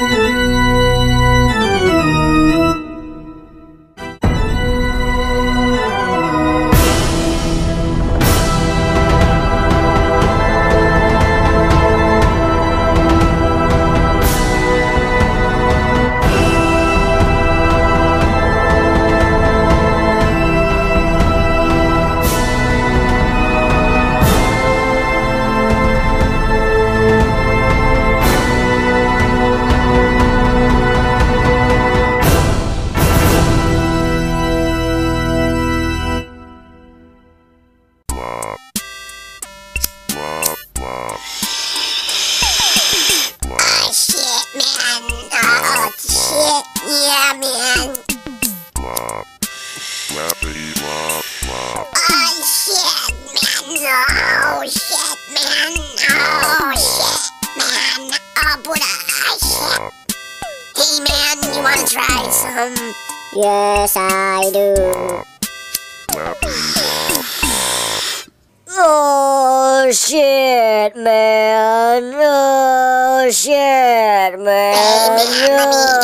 Oh Buddha, oh. Hey man, you wanna try some? Yes, I do. Oh shit, man. Oh shit, man. Oh, man,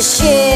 shit.